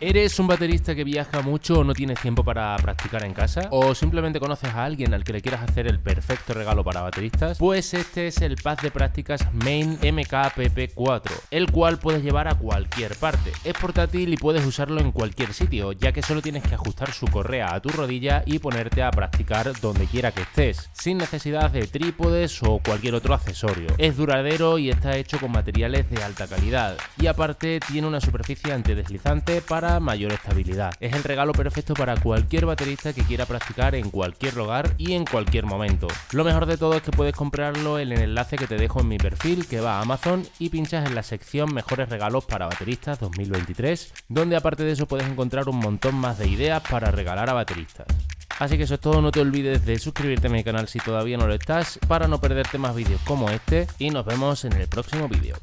¿Eres un baterista que viaja mucho o no tienes tiempo para practicar en casa? ¿O simplemente conoces a alguien al que le quieras hacer el perfecto regalo para bateristas? Pues este es el pad de prácticas Main MKPP4, el cual puedes llevar a cualquier parte. Es portátil y puedes usarlo en cualquier sitio, ya que solo tienes que ajustar su correa a tu rodilla y ponerte a practicar donde quiera que estés, sin necesidad de trípodes o cualquier otro accesorio. Es duradero y está hecho con materiales de alta calidad, y aparte tiene una superficie antideslizante para mayor estabilidad. Es el regalo perfecto para cualquier baterista que quiera practicar en cualquier lugar y en cualquier momento. Lo mejor de todo es que puedes comprarlo en el enlace que te dejo en mi perfil que va a Amazon y pinchas en la sección Mejores regalos para bateristas 2023, donde aparte de eso puedes encontrar un montón más de ideas para regalar a bateristas. Así que eso es todo, no te olvides de suscribirte a mi canal si todavía no lo estás para no perderte más vídeos como este y nos vemos en el próximo vídeo.